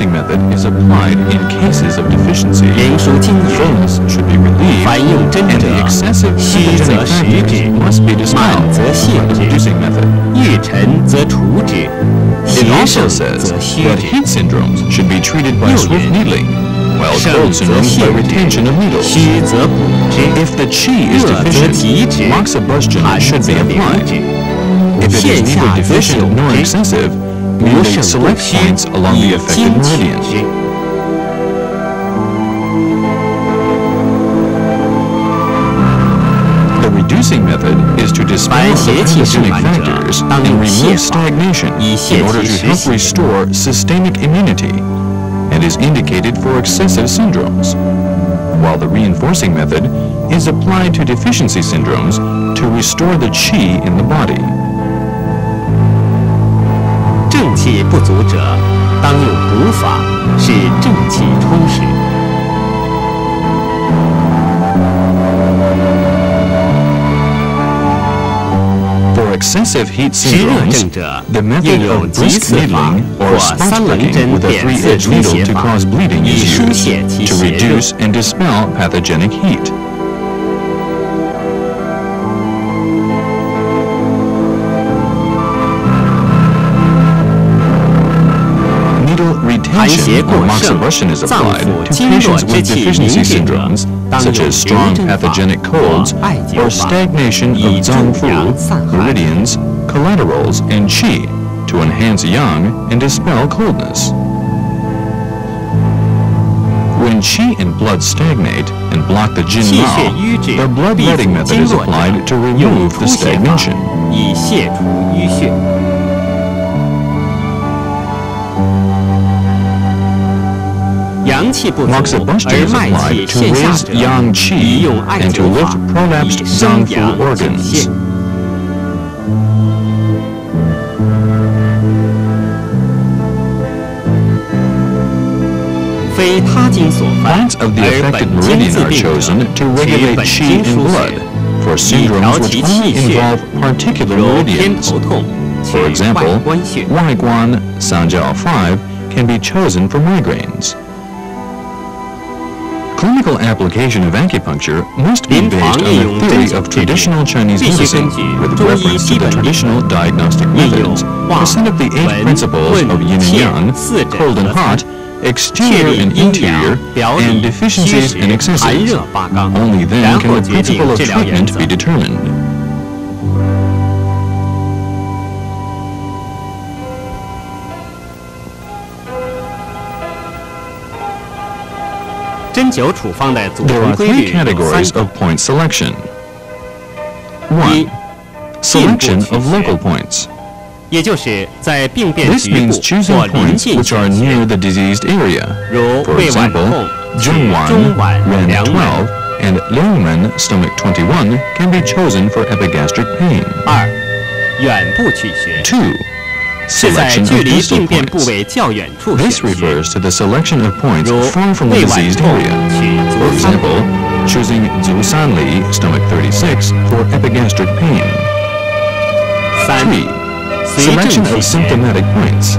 dosing method is applied in cases of deficiency, fullness should be relieved, and the excessive sympathetic must be dispelled by the reducing method. It also says that heat syndromes should be treated by swift needling while cold syndrome by retention of needles. If the qi is deficient, moxibustion should be applied. If it is neither deficient nor excessive, meeting select points along the affected meridian. reducing method is to dispose of pathogenic factors and remove stagnation in order to help restore systemic immunity and is indicated for excessive syndromes, while the reinforcing method is applied to deficiency syndromes to restore the qi in the body. 正气不足者，当用补法，使正气充实。For excessive heat 实热 syndromes, 症者，the 应 method 用 of 急 brisk 刺法 needling 或 or spot 三棱 pricking 针 with a 点刺 three-edged 出 needle 血 to 法 cause bleeding 以 is 疏 used 泄其 to 邪热。deficiency or moxibustion is applied to patients with deficiency syndromes such as strong pathogenic colds or stagnation of zang fu, meridians, collaterals, and qi to enhance yang and dispel coldness. When qi and blood stagnate and block the Jin Mao, the blood-letting method is applied to remove the stagnation. 精气不足，marks a bunch of the affected meridian are chosen to regulate qi and blood for syndromes which involve particular meridians. For example, 外关三焦 five can be chosen for migraines clinical application of acupuncture must be based on the theory of traditional Chinese medicine with reference to the traditional diagnostic methods, the set of the eight principles of yin and yang, cold and hot, exterior and interior, and deficiencies and excesses. Only then can the principle of treatment be determined. There are three categories of point selection. 1. Selection of local points. This means choosing points which are near the diseased area. For example, Zhongwan Ren 12, and Liangmen, stomach 21, can be chosen for epigastric pain. 2 selection of points. This refers to the selection of points far from the diseased area. For example, choosing Zusanli, stomach 36, for epigastric pain. 3. Selection of symptomatic points.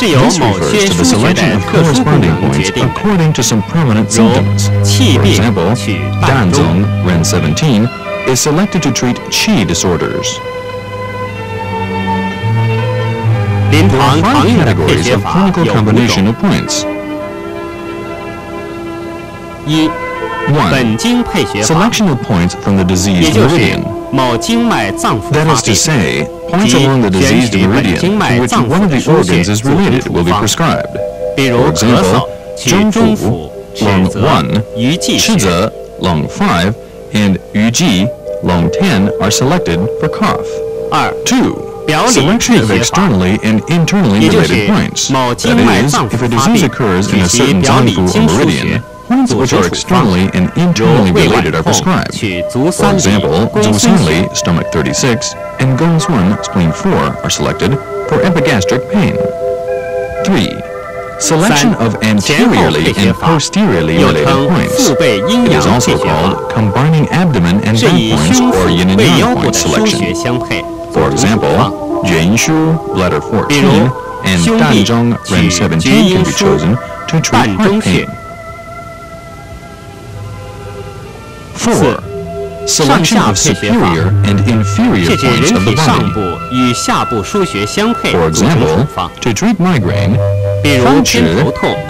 This refers to the selection of corresponding points according to some prominent symptoms. For example, Danzhong, Ren 17, is selected to treat qi disorders. There 床 are 常 five 用的配 categories 穴 of 法 clinical 有五 combination 种： of points. 一， 1. 本经配穴法， Selection of points from the 也 diseased 就是 meridian. 某经脉脏腑 That 发 is to 病， say, points 即 along the 选 diseased 取本 meridian 经 to 脉 which 脏 one 腑 of 的 the 腧穴 organs is 组成 related 处 will be 方。 prescribed. 比如 For 咳 example, 嗽取中中府府、 lung 尺泽 1, 鱼际穴。 Shiza, lung 5, and Yuji, lung 10 are selected for cough. 二， 2. Selection of externally and internally related points. That is, if a disease occurs in a certain zonical or meridian, points which are externally and internally related are prescribed. For example, Zusanli, stomach 36, and Gongsun, spleen 4 are selected for epigastric pain. 3. Selection of anteriorly and posteriorly related points. It is also called combining abdomen and back points or yin and yang point selection. For example, Jianshu letter 14 and Dan Zhong, Ren 17 can be chosen to treat heart pain. 4. Selection of superior and inferior points of the body. For example, to treat migraine, Fengchi,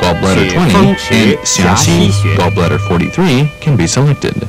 gallbladder 20, and Xiaxi, gallbladder 43 can be selected.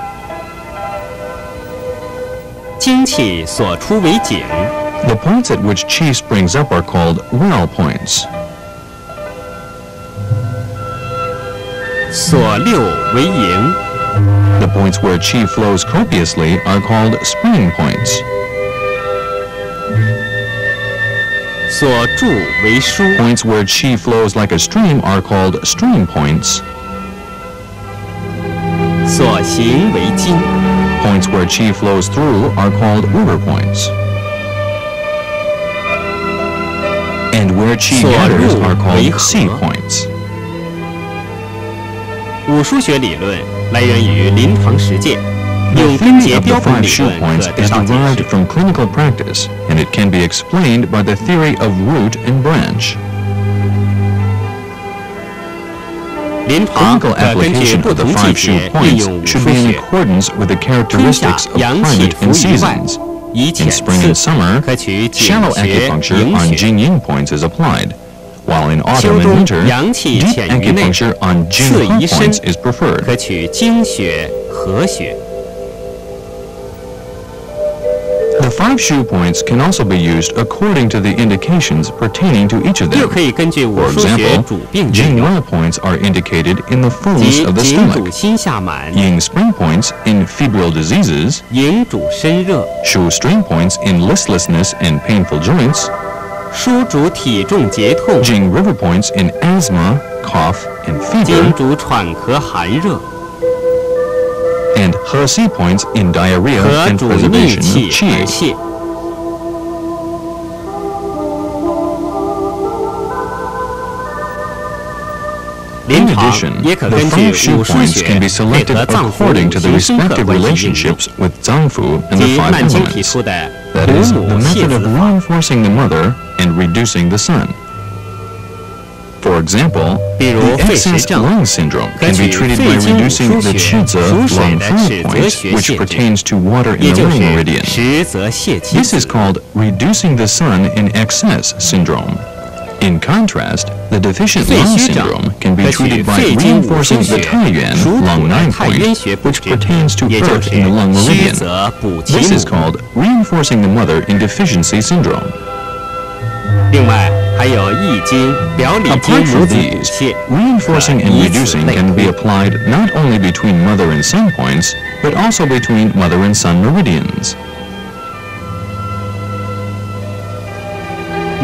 精气所出为井， The points at which qi springs up are called well points. 所六为营， The points where qi flows copiously are called spring points. 所注为枢， Points where qi flows like a stream are called stream points. 所行为经， points where Qi flows through are called river points. And where Qi gathers are called sea points. 五输穴理论来源于临床实践，用根节标本理论可得到解释。derived from clinical practice, and it can be explained by the theory of root and branch. Clinical application of the five shu points should be in accordance with the characteristics of climate and seasons. In spring and summer, shallow acupuncture on Jing Ying points is applied, while in autumn and winter, deep acupuncture on Jing He points is preferred. Five shu points can also be used according to the indications pertaining to each of them. For example, Jing Yuan points are indicated in the fullness of the stomach, Ying spring points in febrile diseases, Shu stream points in listlessness and painful joints, Jing river points in asthma, cough, and fever, and He sea points in diarrhea and preservation of qi. In addition, the feng shu points can be selected according to the respective relationships with zangfu and the five elements. That is, the method of reinforcing the mother and reducing the son example, the lung syndrome can be treated by reducing the Chize lung fluid point, which pertains to water in the lung meridian. This is called reducing the son in excess syndrome. In contrast, the deficient lung syndrome can be treated by reinforcing the Taiyuan lung nine point, which pertains to earth in the lung meridian. This is called reinforcing the mother in deficiency syndrome 另外还有易经、表里经 Apart 母 from 子补 these, 泻， reinforcing and 以此 reducing 类 can be 推。 applied not only between mother and son points, but also between mother and son meridians.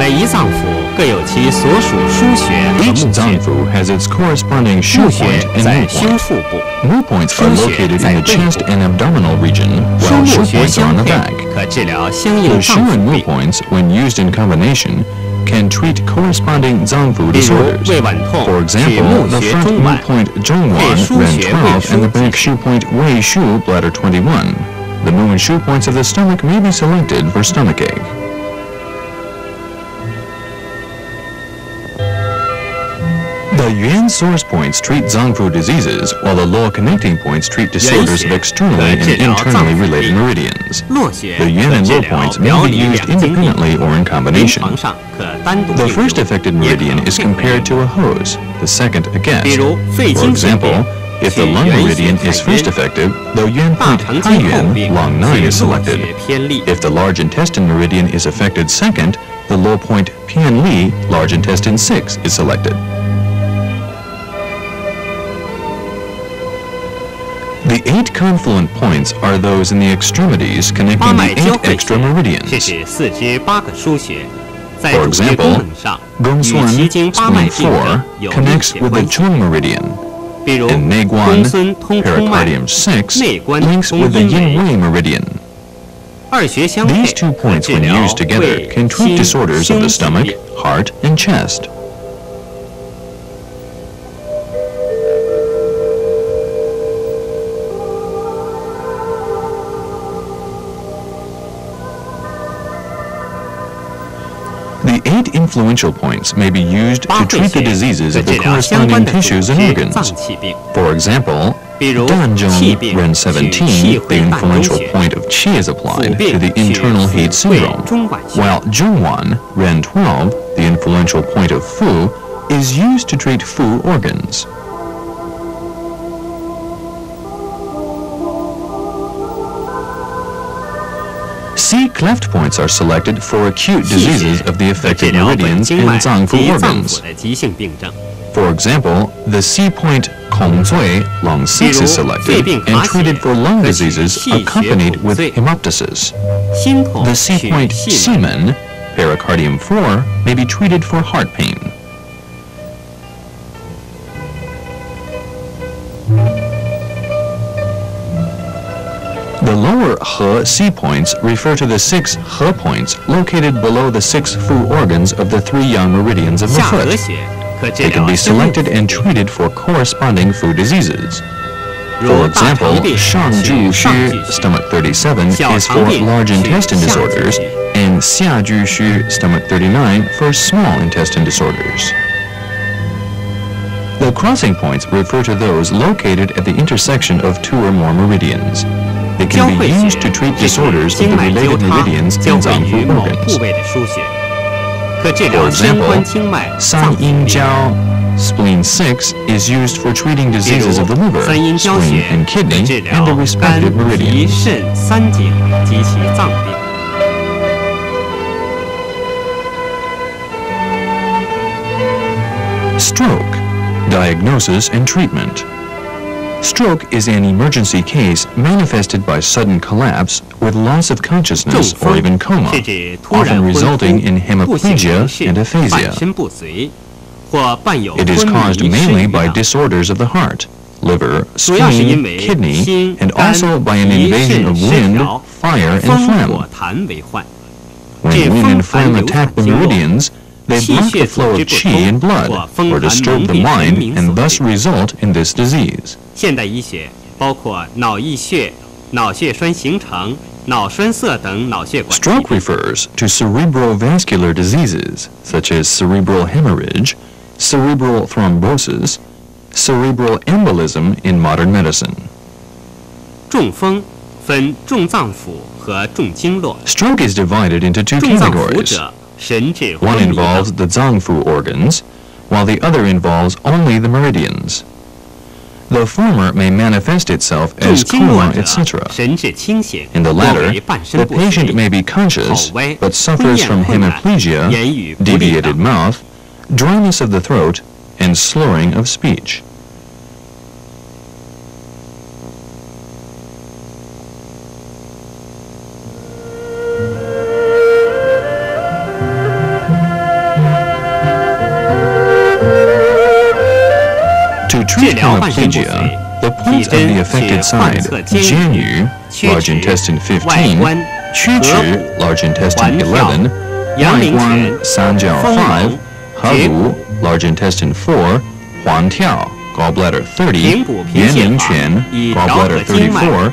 每一脏腑各有其所属腧穴和 Each 募穴。 zanfu has its corresponding shoe 募穴 point and 在 mu 胸 point. 腹部， Mu points are 腧穴 located 在 in the 背 chest 部。 and abdominal region, 枢 while 募 shoe 穴 points are 相 on the 配 back. 可治疗相 The 应 shoe 脏 and 腑 mu 病， points, when used in combination, can treat corresponding zanfu 比如 disorders. 胃脘痛 For 取 example, 募 the 穴 front 中 mu 脘， point Zhongwan, 肺腧 Ren 穴 12, and the 胃腧 back shoe point Wei Shu, bladder 21. The mu and shoe points of the stomach may be selected for stomachache. The yuan source points treat Zangfu diseases, while the lower connecting points treat disorders of externally and internally related meridians. The yuan and low points may be used independently or in combination. The first affected meridian is compared to a hose, the second a guest. For example, if the lung meridian is first affected, the yuan point hai yuan, long 9 is selected. If the large intestine meridian is affected second, the low point pian li, large intestine 6 is selected. eight confluent points are those in the extremities connecting the eight extra meridians. For example, Gongsun Spleen 4 connects with the Chong Meridian, and Neiguan Pericardium 6 links with the Yinwei Meridian. These two points, when used together, can treat disorders of the stomach, heart, and chest. Eight influential points may be used to treat the diseases of the corresponding tissues and organs. For example, Danzhong Ren 17, the influential point of qi is applied to the internal heat syndrome, while Zhongwan Ren 12, the influential point of fu, is used to treat fu organs. Xi cleft points are selected for acute diseases of the affected meridians and Zangfu organs. For example, the Xi point Kongzui lung 6 is selected and treated for lung diseases accompanied with hemoptysis. The Xi point Ximen pericardium 4 may be treated for heart pain. he sea points refer to the six he points located below the six fu organs of the three yang meridians of the foot. They can be selected and treated for corresponding fu diseases. For example, Shangju Xu, stomach 37, is for large intestine disorders, and Xiaju Xu, stomach 39, for small intestine disorders. The crossing points refer to those located at the intersection of two or more meridians that can be used to treat disorders of the related meridians and zonal organs. For example, San Yin Jiao spleen 6 is used for treating diseases of the liver, spleen and kidney, and the respective meridians. Stroke, diagnosis and treatment. Stroke is an emergency case manifested by sudden collapse with loss of consciousness or even coma, often resulting in hemiplegia and aphasia. It is caused mainly by disorders of the heart, liver, spleen, kidney, and also by an invasion of wind, fire, and phlegm. When wind and phlegm attack the meridians, they block the flow of qi and blood, or disturb the mind, and thus result in this disease. 现代医学包括脑溢血、脑血栓形成、脑栓塞等脑血管疾 Stroke 病。 refers to cerebrovascular diseases such as cerebral hemorrhage, cerebral thrombosis, cerebral embolism in modern medicine. 中风分重脏腑和重经络。 Stroke is divided into two 重脏腑 categories. 者，神志 One 昏迷 involves 等。 the Zangfu organs, while the other involves only the meridians. The former may manifest itself as coma, etc. In the latter, the patient may be conscious but suffers from hemiplegia, deviated mouth, dryness of the throat, and slurring of speech. treatment of the points of the affected side, Jianyu, large intestine 15, Quchi, large intestine 11, Huanguan, Sanjiao 5, Hegu, large intestine 4, Huantiao, gallbladder 30, Yanglingquan, gallbladder 34,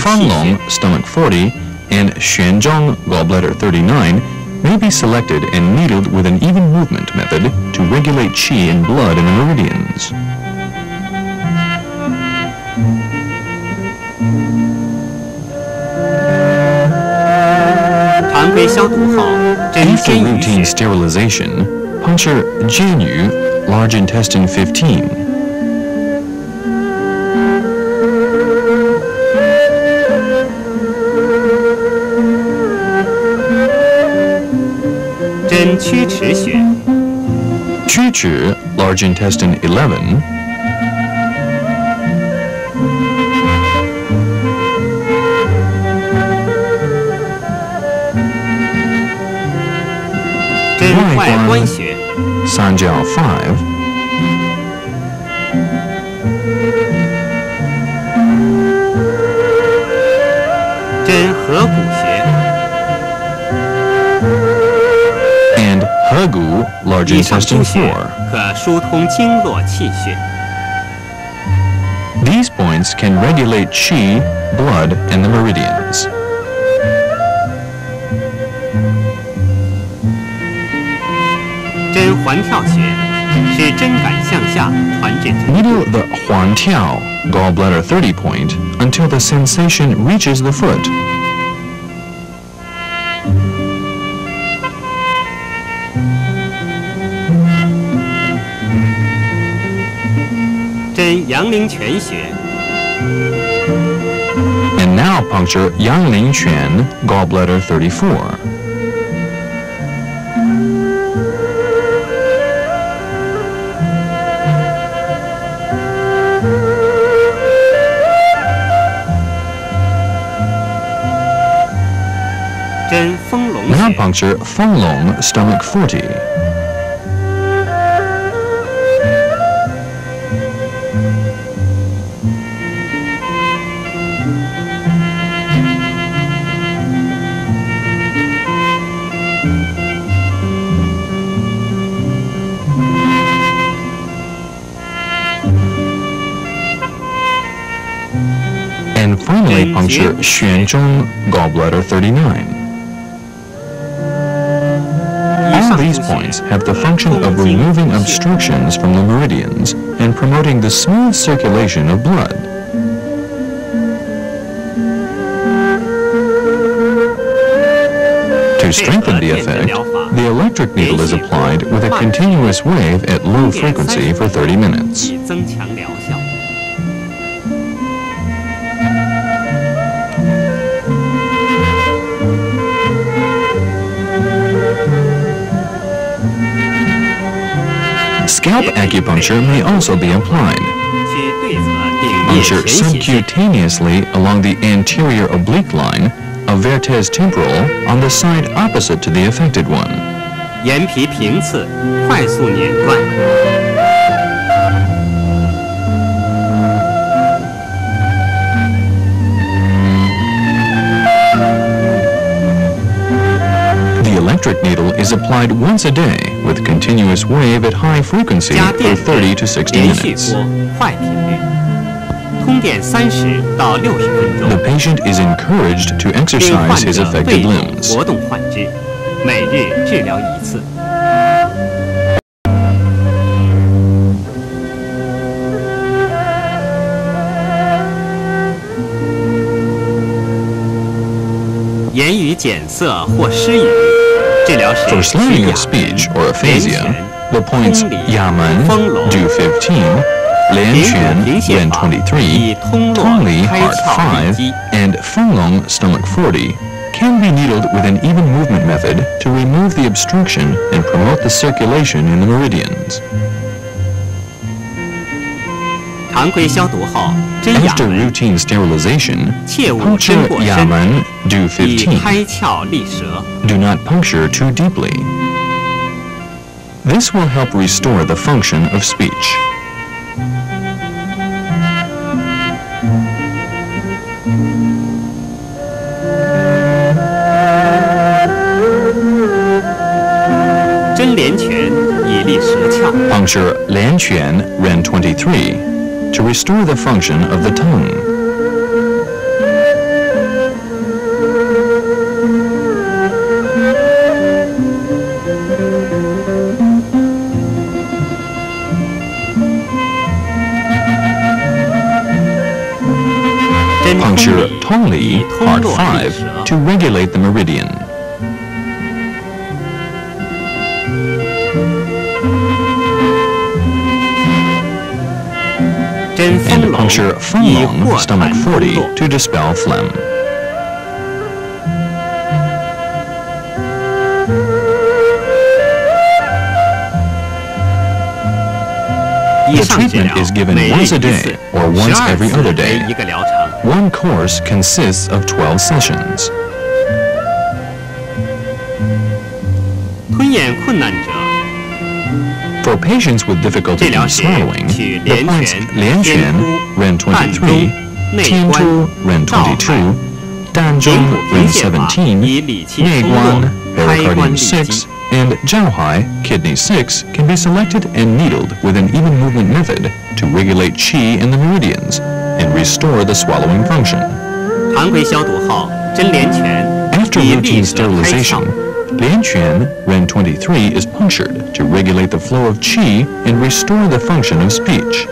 Fenglong, stomach 40, and Xuanzhong, gallbladder 39, may be selected and needled with an even movement method to regulate qi and blood in the meridians. After routine sterilization, puncture Jianyu, large intestine 15. Chu large intestine 11. 外外观关穴， Sanjiao 5. 针合谷穴。 and Hegu, large 以上 intestine 诸穴 4. 可疏通经络气血。 These points can regulate qi, blood, and the meridians. 针环跳穴使针杆向下传至臀 Needle the Huantiao, gallbladder 30 point, until the sensation reaches the foot. 针阳陵泉穴， And now puncture Yangling Quan, gallbladder 34. acupuncture Fong Stomach 40. and finally puncture Xuanzhong gallbladder 39. These points have the function of removing obstructions from the meridians and promoting the smooth circulation of blood. To strengthen the effect, the electric needle is applied with a continuous wave at low frequency for 30 minutes. Scalp acupuncture may also be applied. Puncture subcutaneously along the anterior oblique line of vertex temporal on the side opposite to the affected one. is applied once a day with continuous wave at high frequency 加 for 电 30 to 60连续 minutes. 拨，快频率，通电三十到六十分 The 钟， patient is encouraged to 令 exercise 患 his 者 affected 被动 limbs. 活动患肢，每日治疗一次。 言语检色或失语，治疗时 for slurring of speech or aphasia, the points Yamen, Du 15, Lianquan, Lian 23, Tongli, Heart 5, and Fenglong, Stomach 40 can be needled with an even movement method to remove the obstruction and promote the circulation in the meridians. After routine sterilization, puncture Yamen do 15. Do not puncture too deeply. This will help restore the function of speech. Puncture 廉泉 Ren 23 to restore the function of the tongue. Acupuncture Tongli, Heart 5, to regulate the meridian. And puncture Fenglong, stomach 40, to dispel phlegm. The treatment is given once a day or once every other day. One course consists of 12 sessions. 吞咽困难者。For patients with difficulty in swallowing, the points Lian Ren 23, Tiantu Ren 22, Danzhong Ren 17, Neiguan Pericardium 6, and Zhao Hai, Kidney 6, can be selected and needled with an even movement method to regulate qi in the meridians and restore the swallowing function. After routine sterilization, Lianquan Ren 23 is punctured to regulate the flow of qi and restore the function of speech.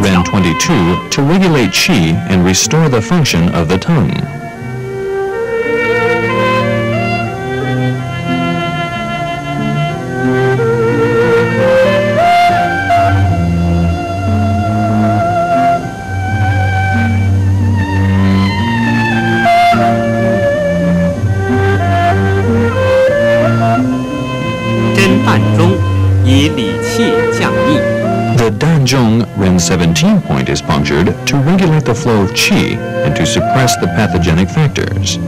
Ren 窍。22 to regulate qi and restore the function of the tongue. 17 point is punctured to regulate the flow of qi and to suppress the pathogenic factors.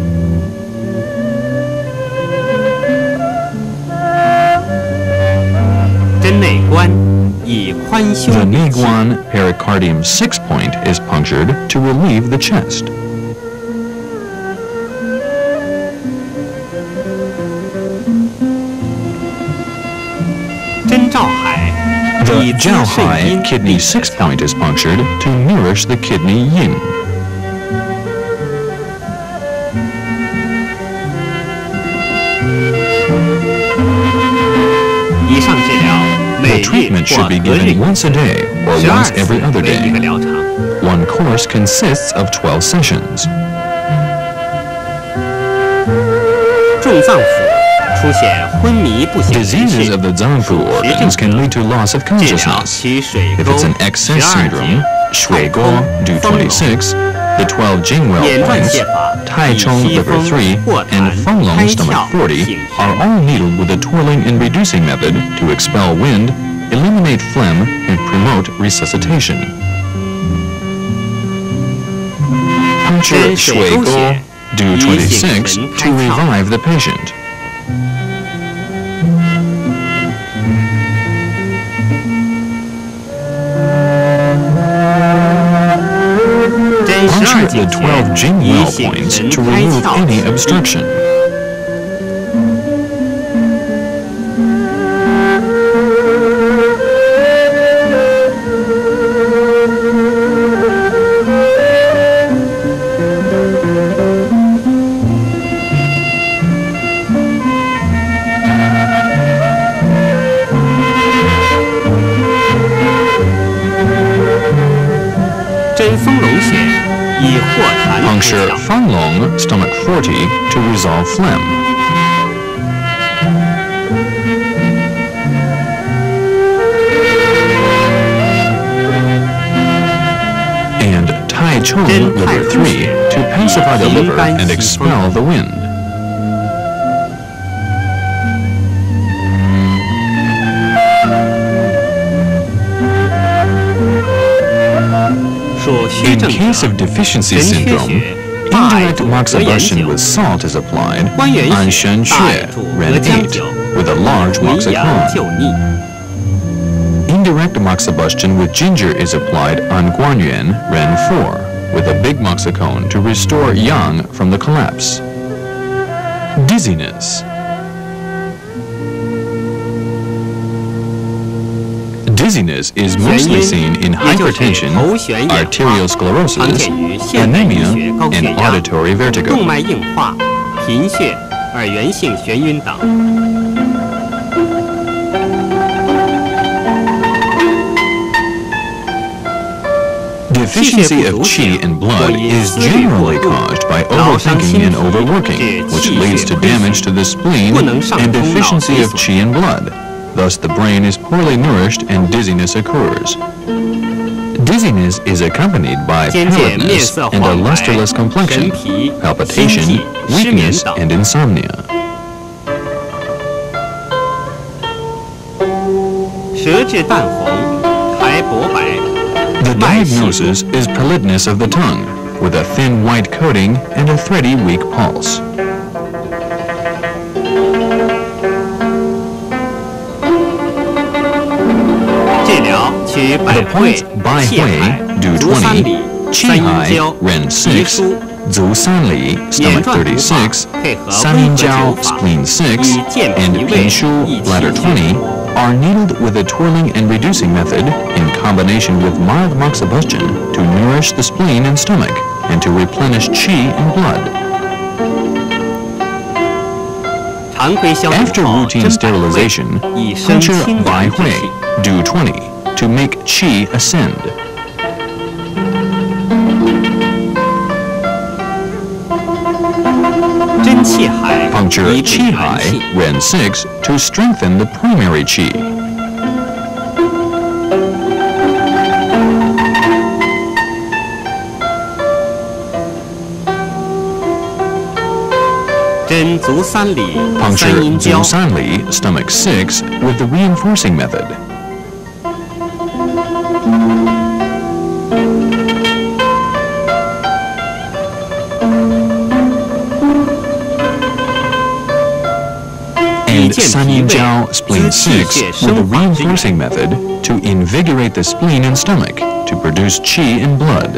The Neiguan pericardium 6 point is punctured to relieve the chest. Zhao Hai kidney 6 point is punctured to nourish the kidney yin. The treatment should be given once a day or once every other day. One course consists of 12 sessions. 重脏腑 Diseases of the Zangfu organs can lead to loss of consciousness. If it's an excess syndrome, Shui Gou, Du 26, the 12 Jing well points, Tai Chong liver 3, and Feng Long stomach 40 are all needled with a twirling and reducing method to expel wind, eliminate phlegm, and promote resuscitation. Puncture Shui Gou, Du 26, to revive the patient. Jing Well points to remove any obstruction. stomach 40 to resolve phlegm. And Tai Chong liver 3 to pacify the liver and expel the wind. In case of deficiency syndrome, Direct moxibustion with salt is applied on Shen Que, Ren 8, with a large moxicone. Indirect moxibustion with ginger is applied on Guanyuan, Ren 4, with a big moxicone to restore yang from the collapse. Dizziness. Dizziness is mostly seen in hypertension, arteriosclerosis, anemia, and auditory vertigo. Deficiency of qi and blood is generally caused by overthinking and overworking, which leads to damage to the spleen and deficiency of qi and blood. Thus, the brain is poorly nourished and dizziness occurs. Dizziness is accompanied by paleness and a lusterless complexion, palpitation, weakness, and insomnia. The diagnosis is pallidness of the tongue, with a thin white coating and a thready weak pulse. 其百会、气海、足三里、三阴交、遗书。足三里 stomach 36, Sanyinjiao spleen 6, and Pishu bladder 20 are needled with a twirling and reducing method in combination with mild moxibustion to nourish the spleen and stomach and to replenish qi and blood. After routine sterilization, culture Bai Hui, 20, to make chi ascend. Puncture qi hai, Ren 6, to strengthen the primary qi. Puncture Zu San Li, stomach 6, with the reinforcing method. Sanyin Jiao Spleen 6 with a reinforcing method to invigorate the spleen and stomach to produce qi and blood.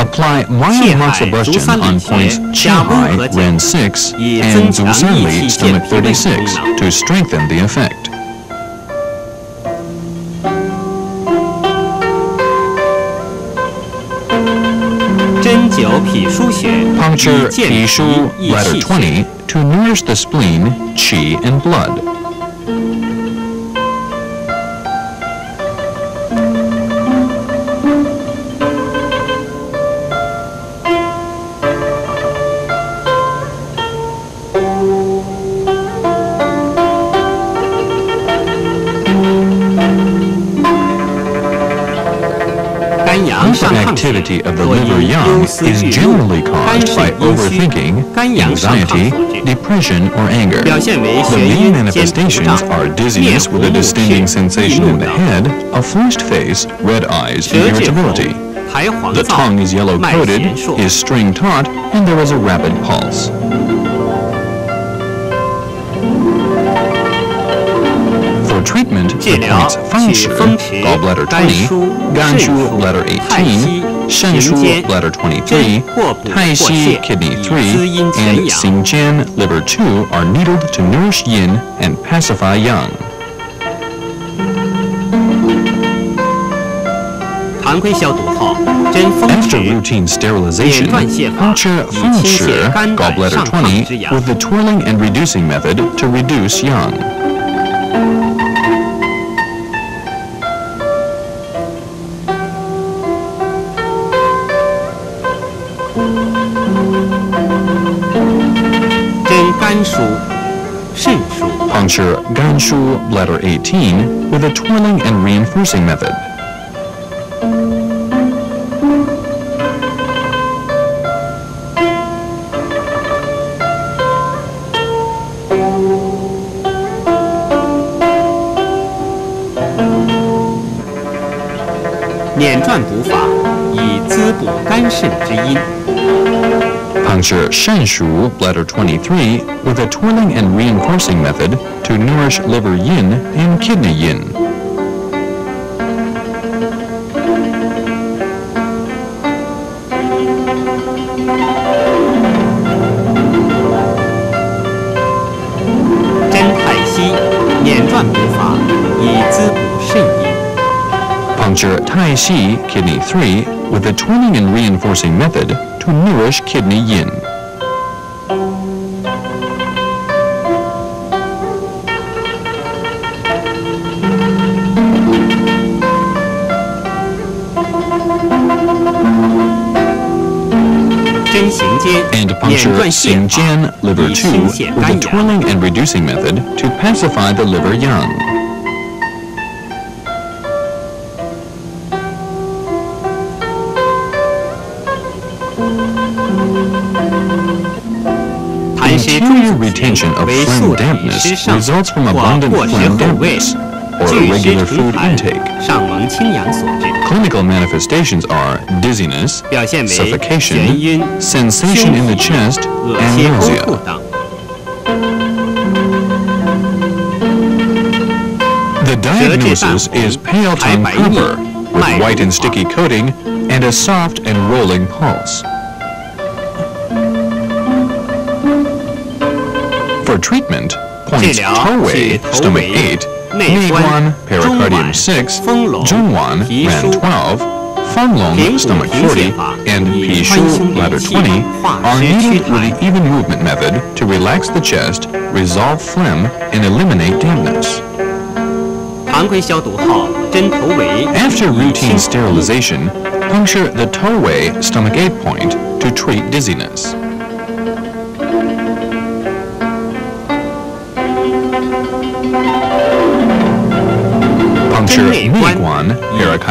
Apply minor moxibustion on points Qi Hai, Ren 6, and Zu Sanli, Stomach 36 to strengthen the effect. acupuncture Qi letter 20, to nourish the spleen, qi, and blood. The activity of the are young is generally caused by overthinking, anxiety, depression, or anger. The main manifestations are dizziness with a distending sensation in the head, a flushed face, red eyes, and irritability. The tongue is yellow-coated, is string-taut, and there is a rapid pulse. For treatment the points Shi, gallbladder 20, Ganshu, bladder 18, 肾腧 bladder 23, Tai Xi kidney 3, and xingjian liver 2 are needled to nourish yin and pacify yang. After routine sterilization, puncture Fengchi, gallbladder 20, with the twirling and reducing method to reduce yang. ensure bladder 18 with a twirling and reinforcing method. Nian Puncture Shenshu, bladder 23, with a twirling and reinforcing method to nourish liver yin and kidney yin. puncture Tai Xi, kidney 3 with the twinning and reinforcing method to nourish kidney yin. and puncture Xingjian liver 2 with a twirling and reducing method to pacify the liver yang. Superior retention of phlegm dampness results from abundant phlegm dampness or irregular food intake. Clinical manifestations are dizziness, suffocation, sensation in the chest, and nausea. The diagnosis is pale tongue copper, with white and sticky coating, and a soft and rolling pulse. For treatment, points Touwei, stomach 8, Neiguan, pericardium 6, Zhongwan, Ren 12, Fenglong, stomach 40, and Pishu, bladder 20, are needed with the even movement method to relax the chest, resolve phlegm, and eliminate dampness. After routine sterilization, puncture the Touwei stomach 8 point to treat dizziness.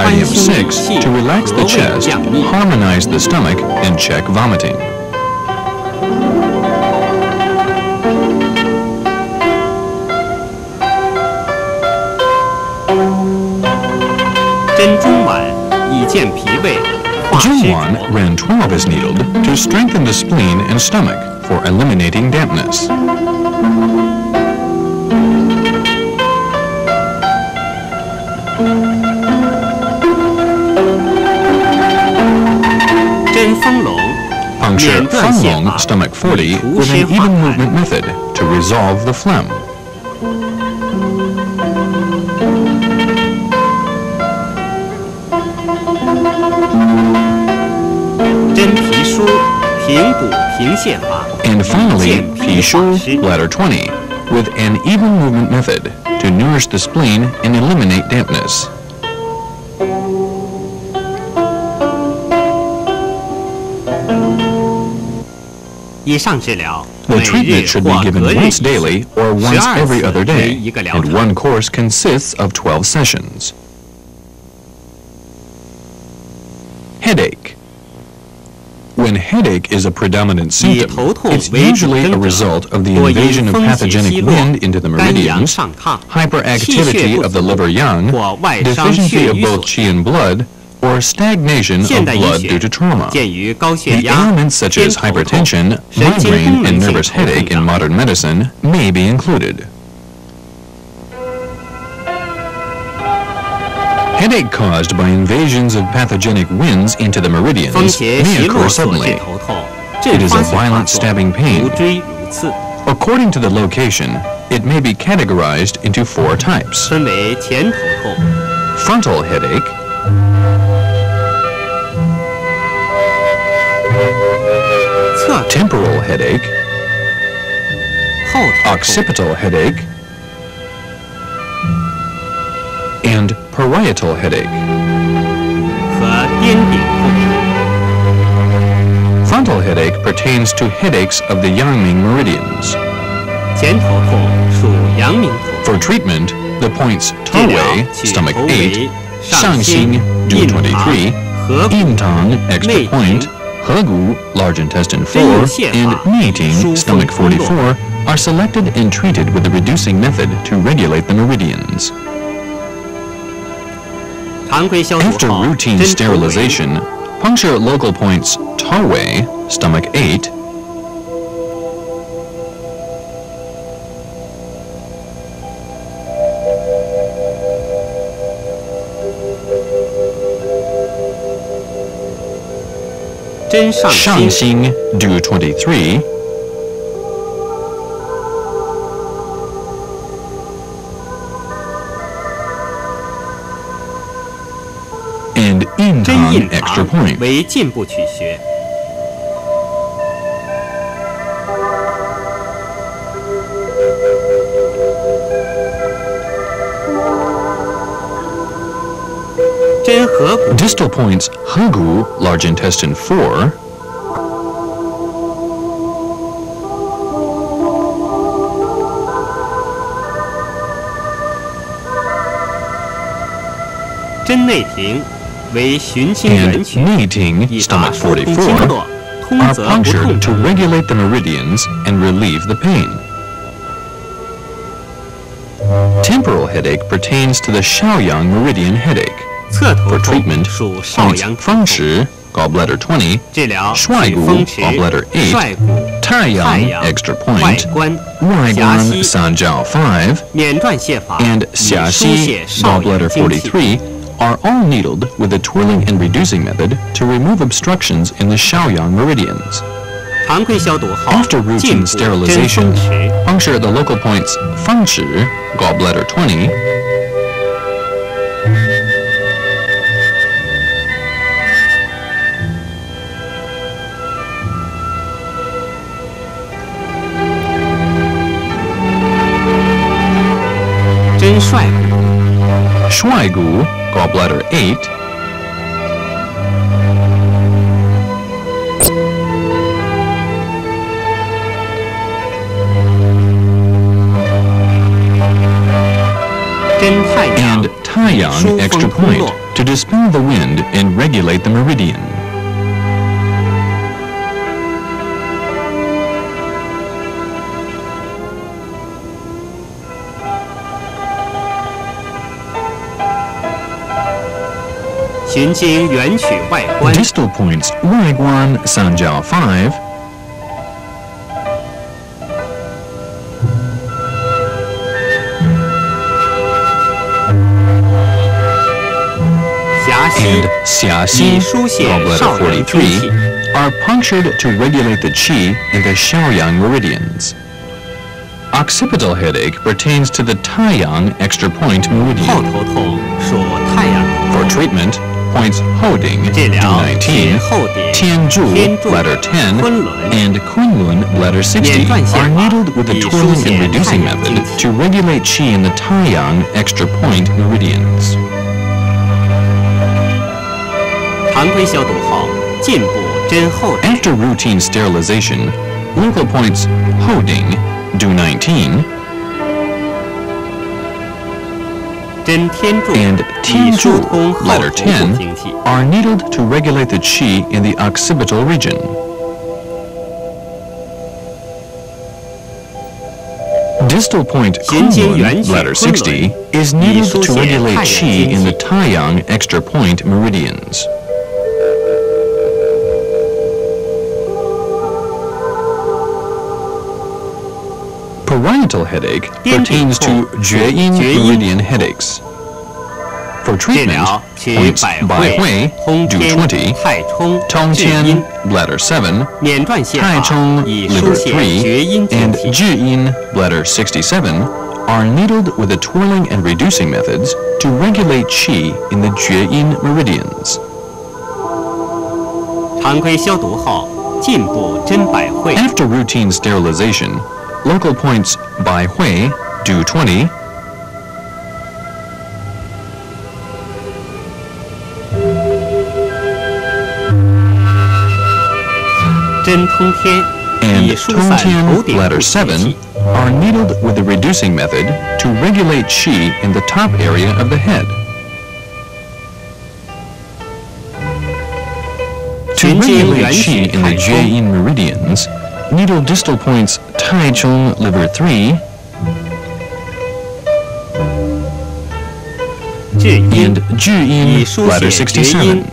variety of six to relax the chest, harmonize the stomach, and check vomiting. Zhongwan Ren 12 as needled to strengthen the spleen and stomach for eliminating dampness. Puncture Fenglong stomach 40 with an even movement method to resolve the phlegm. And finally, Pi Shu, bladder 20, with an even movement method to nourish the spleen and eliminate dampness. 以上治疗 The 每日 treatment should 或 be 隔 given 日 once 一 daily or once 12 every other 次为 day, 一个疗 and 程。 one course consists of 12 sessions. Headache. When headache is a predominant 以 symptom, 头痛 it's 为主 usually a 症 result 者 of the 多因 invasion of 风邪 pathogenic 稀落 wind into the 肝阳 meridians, 上亢，气血 hyperactivity 不 of the 足 liver yang, 或外伤 deficiency 血 of 瘀所 both qi and blood, or stagnation of blood due to trauma. The ailments such as hypertension, migraine, and nervous headache in modern medicine may be included. Headache caused by invasions of pathogenic winds into the meridians may occur suddenly. It is a violent stabbing pain. According to the location, it may be categorized into four types. Frontal headache, temporal headache, occipital headache, and parietal headache. Frontal headache pertains to headaches of the Yangming meridians. For treatment, the points Touwei, stomach 8, Shangxing, Du 23, Yintang, extra point, Hegu, large intestine 4, and Meijing, stomach 44, are selected and treated with a reducing method to regulate the meridians. After routine sterilization, puncture local points Touwei, stomach 8, 真上心。上心，Do twenty three。And in time, extra point. 为进步取学。Distal points Hegu, large intestine 4, and Neiting, stomach 44, are punctured to regulate the meridians and relieve the pain. Temporal headache pertains to the Shaoyang meridian headache. For treatment, points 侧头痛属少阳风池 gallbladder 20, 治疗 gallbladder 8, Taiyang extra point, Waiguan, Sanjiao 5, and Xiaxi gallbladder 43 are all needled with a twirling and reducing method to remove obstructions in the Shaoyang meridians. After routine sterilization, puncture the local points Fengchi, gallbladder 20, is Schweigel. Gu, gallbladder 8. And Taiyang extra point to dispel the wind and regulate the meridian. 秦经元曲外观。Distal points Wag Sanjiao Five. and Xiaxi, gallbladder 43, are punctured to regulate the qi in the Shaoyang meridians. Occipital headache pertains to the Taiyang extra point meridian. For treatment, points Houding, Nineteen, Tianzhu, bladder 10, and Kunlun, bladder 60, are needled with a twirling and reducing method to regulate qi in the Taiyang extra point meridians. After routine sterilization, local points Houding, Du 19, and Tianzhu, bladder 10, are needed to regulate the qi in the occipital region. Distal point Kunlun, bladder 60, is needed to regulate qi in the Taiyang extra point meridians. Parietal headache pertains to Jueyin meridian headaches. For treatment, points Bai Hui, Du 20, Tong Bladder 7, Taichong, Liver 3, and Jueyin Bladder 67 are needled with the twirling and reducing methods to regulate qi in the Jueyin meridians. After routine sterilization, Local points Bai Hui, Du 20. And Tongtian bladder 7 are needled with the reducing method to regulate qi in the top area of the head. To regulate qi in the Jueyin meridians, needle distal points Taichong liver 3 and Ju Yin bladder 67.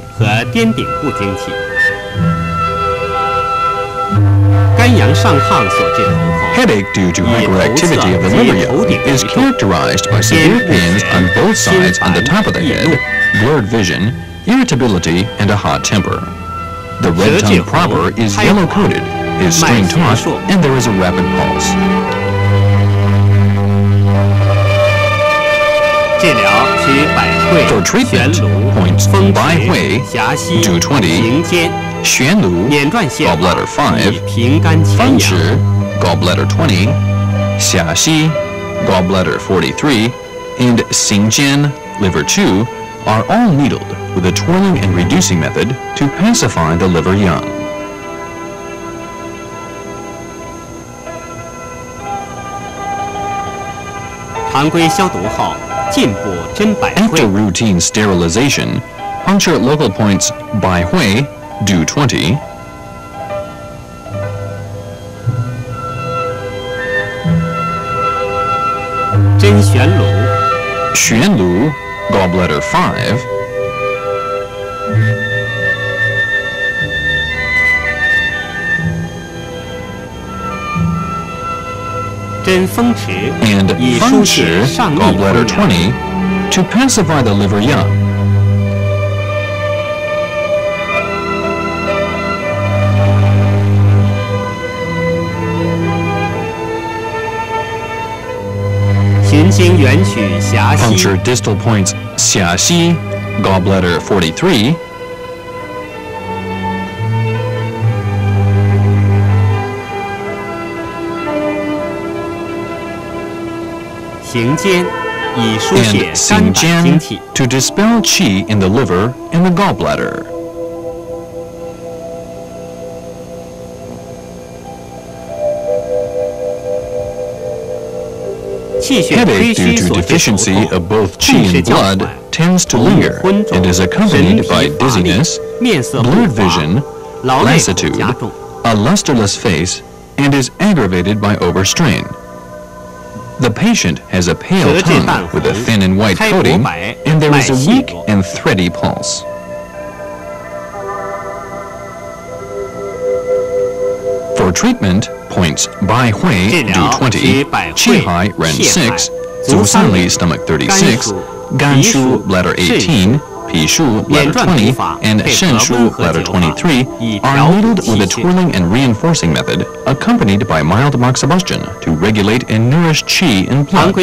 Headache due to hyperactivity of the liver yolk is characterized by severe pains on both sides on the top of the head, blurred vision, irritability, and a hot temper. The red tongue proper is yellow-coated is string taut, and there is a rapid pulse. 治疗使百会、For treatment, points by way of twenty gallbladder five, function gallbladder twenty, five、平肝风池、gallbladder gallbladder forty-three, and 行间 liver two are all needled with a twirling and reducing method to pacify the liver yang. 常规消毒后，进补真百惠。After routine sterilization, puncture local points Bai Hui, Du 20. Zhen Xuan Lu. Xuan gallbladder 5. and feng Shi, gallbladder 20, to pacify the liver yang. Puncture distal points xia xi, gallbladder 43, Xingjian to dispel qi in the liver and the gallbladder. Headache due to deficiency of both qi and blood tends to linger and is accompanied by dizziness, blurred vision, lassitude, a lusterless face, and is aggravated by overstrain. The patient has a pale tongue with a thin and white coating, and there is a weak and thready pulse. For treatment, points Bai Hui, Du 20, Qi Hai, Ren 6, Zu Sanli, stomach 36, Gan Shu, bladder 18, Shu, bladder 20 and Shen Shu bladder 23 are needled with a twirling and reinforcing method accompanied by mild moxibustion to regulate and nourish qi in blood.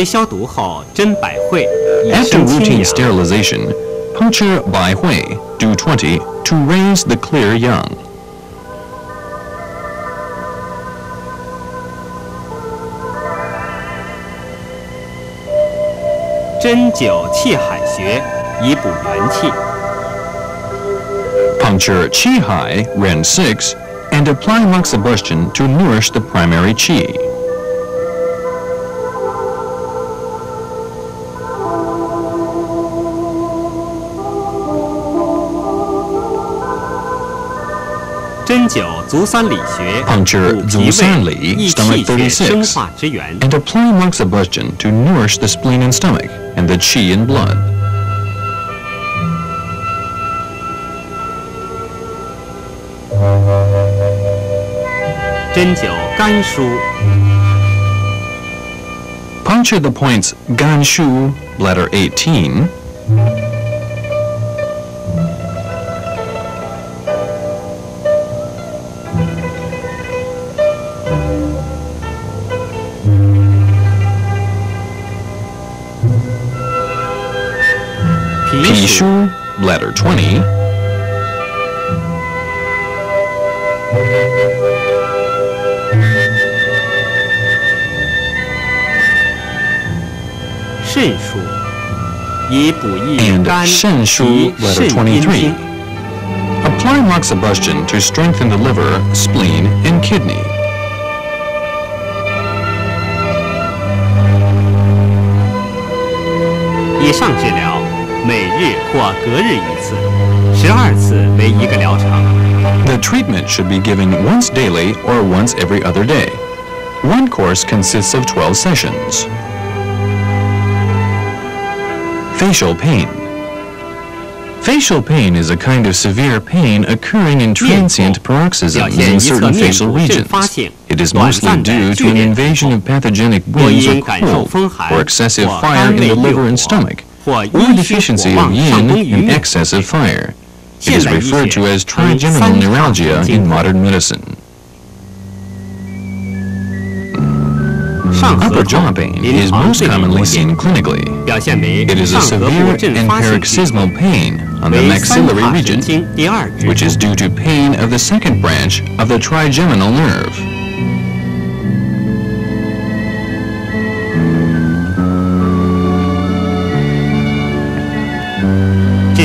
After routine sterilization, puncture Bai Hui, Du 20 to raise the clear yang. Zhen Jiu Qi Hai Xue Puncture qi hai, ren 6, and apply moxibustion to nourish the primary qi. Puncture Zu San Li, stomach 36, and apply moxibustion to nourish the spleen and stomach, and the qi and blood. 针灸肝腧。Puncture the points gan shu, bladder 18, Shu, bladder 20. 肾腧，以补益 and 肝、 Shen Shu, 脾、 bladder 肾阴 23. 经。 Apply moxibustion to strengthen the liver, spleen, and kidney. 以上治疗，每日或隔日一次，十二次为一个疗程。 The treatment should be given once daily or once every other day. One course consists of 12 sessions. Facial pain. Facial pain is a kind of severe pain occurring in transient paroxysms in certain facial regions. It is mostly due to an invasion of pathogenic winds or cold, or excessive fire in the liver and stomach, or deficiency of yin and excess of fire. It is referred to as trigeminal neuralgia in modern medicine. For jaw pain, is most commonly seen clinically. It is a severe and paroxysmal pain on the maxillary region, which is due to pain of the second branch of the trigeminal nerve.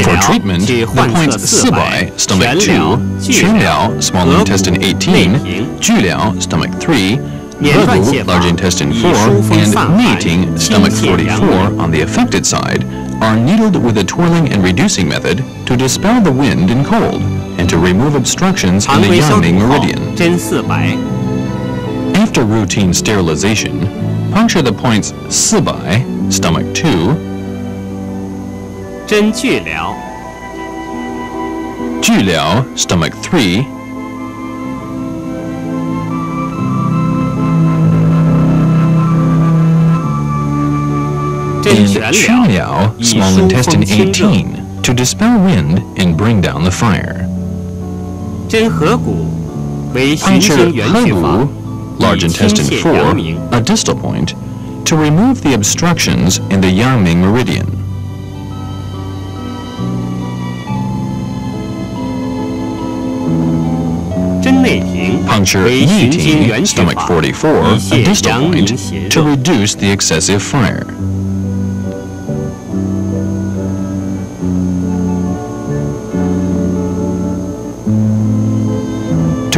For treatment, the points Sibai, stomach 2, Quan small intestine 18, Ju stomach 3, 免断 Hebu, 泻法 large intestine 以 4, 疏风 and 散寒 Meeting, 清 stomach 泻阳 44 明 on the affected side, are needled with a twirling and reducing method to dispel the wind and cold and to remove obstructions in 肠 the 胃消 Yangming 毒后 meridian. 针四百， After routine sterilization, puncture the points Sibai, stomach 2, 针巨疗， Juliao, stomach 3, in Chu Liao, small intestine 18, to dispel wind and bring down the fire. Puncture He large intestine 4, a distal point, to remove the obstructions in the Yangming meridian. Puncture Yi Ting, stomach 44, a distal point, to reduce the excessive fire.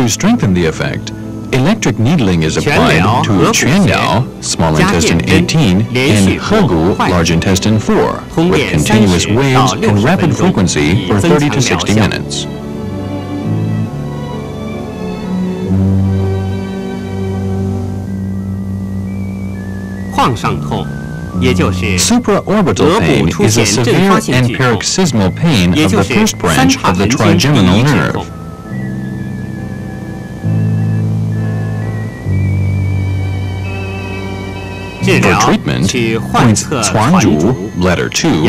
To strengthen the effect, electric needling is applied to Quanliao, small intestine 18, and Hegu, large intestine 4, with continuous waves oh, and rapid frequency for 30 to 60 minutes. Supraorbital pain is a severe and paroxysmal pain of the first branch of the trigeminal nerve. For treatment, Cuanju, bladder 2,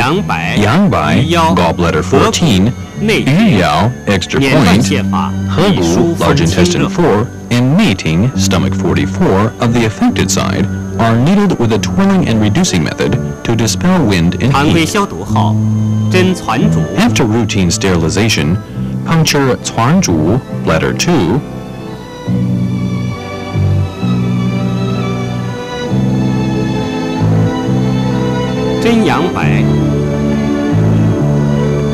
Yang Bai, gallbladder 14, Yu Yao, extra point, Hegu, large intestine 4, and Neiting, stomach 44, of the affected side, are needled with a twirling and reducing method to dispel wind and heat. After routine sterilization, puncture Cuanju, bladder 2, 针阳白，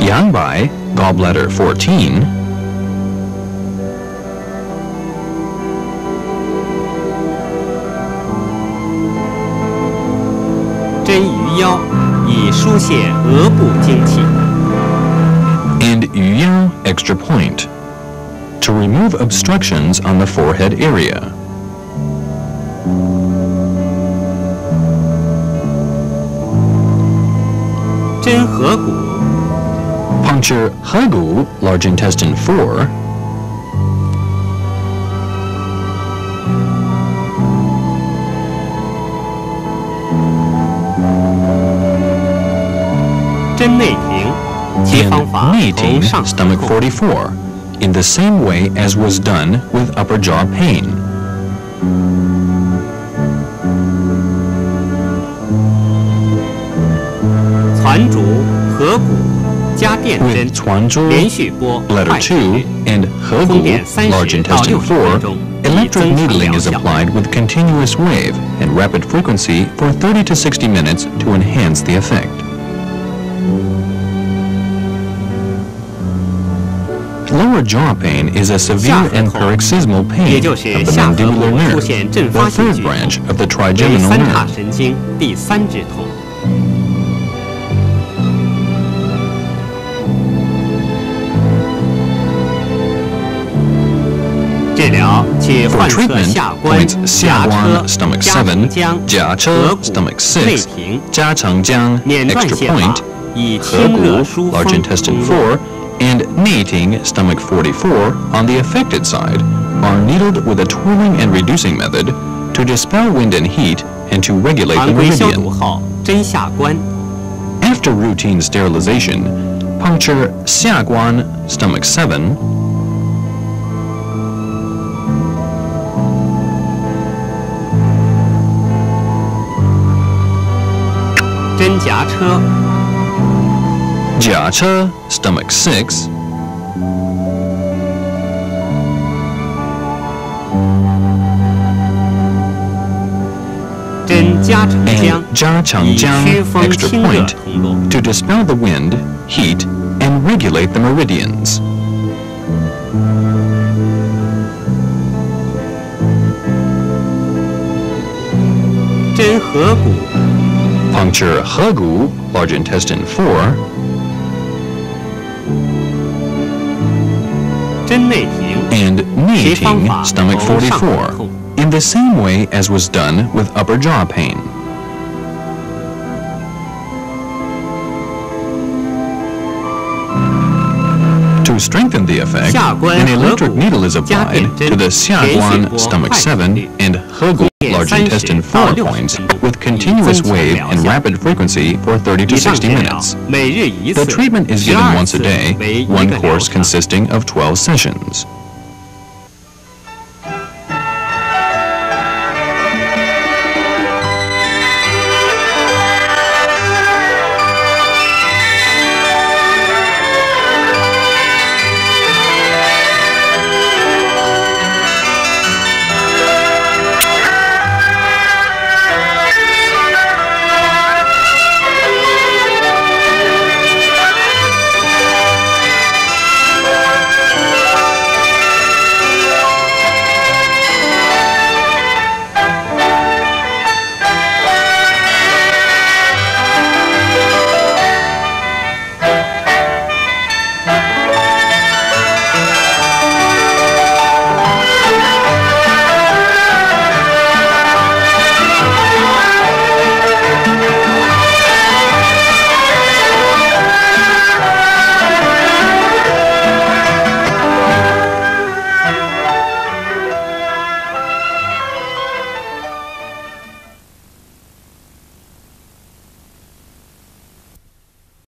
Yangbai, gallbladder 14, 针鱼腰，以疏泄额部精气。 and Yuyao extra point to remove obstructions on the forehead area. Puncture Hegu, large intestine 4. Stomach 44, in the same way as was done with upper jaw pain. bladder 2 and Hegu large intestine floor electric needling is applied with continuous wave and rapid frequency for 30 to 60 minutes to enhance the effect. Lower jaw pain is a severe and paroxysmal pain of the mandibular nerve, the third branch of the trigeminal nerve. 治疗去 For 患侧 treatment, 下关、 points 下 Xiaguan, 车、 stomach 加 7, 承浆、 Jiache, 额骨、 stomach 内 6, 平、 Jiachengjiang, 免断 extra 泻法 point, 以清热 Hegu, 疏 large 风 intestine 通络 4, and mating, stomach 44, on the affected side, are needled with a twirling and reducing method to dispel wind and heat and to regulate the 常规消毒 meridian. 后，针下关， After routine sterilization, puncture Xiaguan, stomach 7, 真夹车、 jiache, stomach 6, 真加成浆 and，jia 以 chang 驱 jiang, 风 extra 清热 point, 通络。 to dispel the wind, heat, and regulate the meridians. 真合谷、 puncture Hegu, large intestine 4, and Neiting, stomach 44, in the same way as was done with upper jaw pain. To strengthen the effect, an electric needle is applied to the Xiaguan stomach 7 and Hegu large intestine 4 points with continuous wave and rapid frequency for 30 to 60 minutes. The treatment is given once a day, one course consisting of 12 sessions.